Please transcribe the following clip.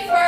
for